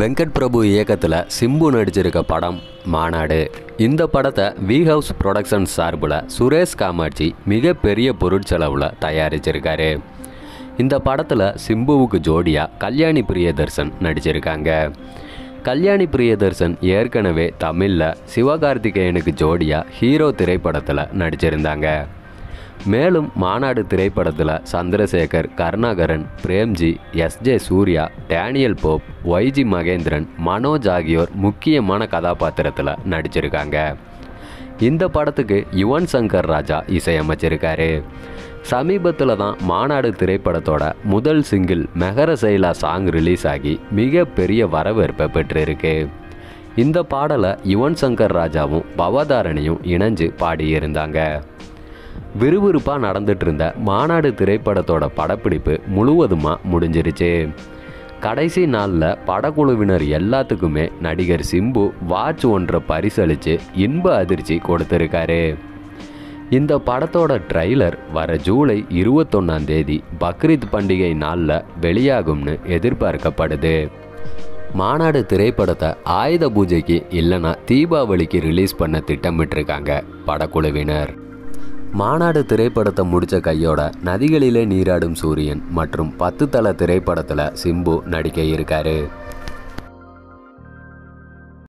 வெங்கட் பிரபு இயக்கத்தில் சிம்பு நடிச்சிருக்க படம் மாநாடு. இந்த படத்தை வி ஹவுஸ் ப்ரொடக்ஷன்ஸ் சார்பில் சுரேஷ் காமாட்சி மிகப்பெரிய பொருட்செலவில் தயாரிச்சிருக்காரு. இந்த படத்தில் சிம்புவுக்கு ஜோடியாக கல்யாணி பிரியதர்சன் நடிச்சிருக்காங்க. கல்யாணி பிரியதர்சன் ஏற்கனவே தமிழில் சிவகார்த்திகேயனுக்கு ஜோடியாக ஹீரோ திரைப்படத்தில் நடிச்சிருந்தாங்க. மேலும் மாநாடு திரைப்படத்தில் சந்திரசேகர் கருணாகரன் பிரேம்ஜி எஸ்ஜே சூர்யா டேனியல் போப் ஒய்ஜி மகேந்திரன் மனோஜ் ஆகியோர் முக்கியமான கதாபாத்திரத்தில் நடிச்சிருக்காங்க. இந்த படத்துக்கு யுவன் சங்கர் ராஜா இசையமைச்சிருக்காரு. சமீபத்தில் தான் மாநாடு திரைப்படத்தோட முதல் சிங்கிள் மெஹர சைலா சாங் ரிலீஸ் ஆகி மிகப்பெரிய வரவேற்பை பெற்றிருக்கு. இந்த பாடலை யுவன் சங்கர் ராஜாவும் பவதாரணியும் இணைஞ்சு பாடியிருந்தாங்க. விறுவிறுப்பாக நடந்துட்டு இருந்த மாநாடு திரைப்படத்தோட படப்பிடிப்பு முழுவதுமாக முடிஞ்சிருச்சு. கடைசி நாளில் படக்குழுவினர் எல்லாத்துக்குமே நடிகர் சிம்பு வாட்ச் ஒன்றை பரிசளித்து இன்ப அதிர்ச்சி கொடுத்துருக்காரு. இந்த படத்தோட ட்ரைலர் வர ஜூலை இருபத்தொன்னாம் தேதி பக்ரீத் பண்டிகை நாளில் வெளியாகும்னு எதிர்பார்க்கப்படுது. மாநாடு திரைப்படத்தை ஆயுத பூஜைக்கு இல்லைன்னா தீபாவளிக்கு ரிலீஸ் பண்ண திட்டமிட்டிருக்காங்க படக்குழுவினர். மாநாடு திரைப்படத்தை முடித்த கையோட நதிகளிலே நீராடும் சூரியன் மற்றும் பத்து தள திரைப்படத்தில் சிம்பு நடிக்க இருக்காரு.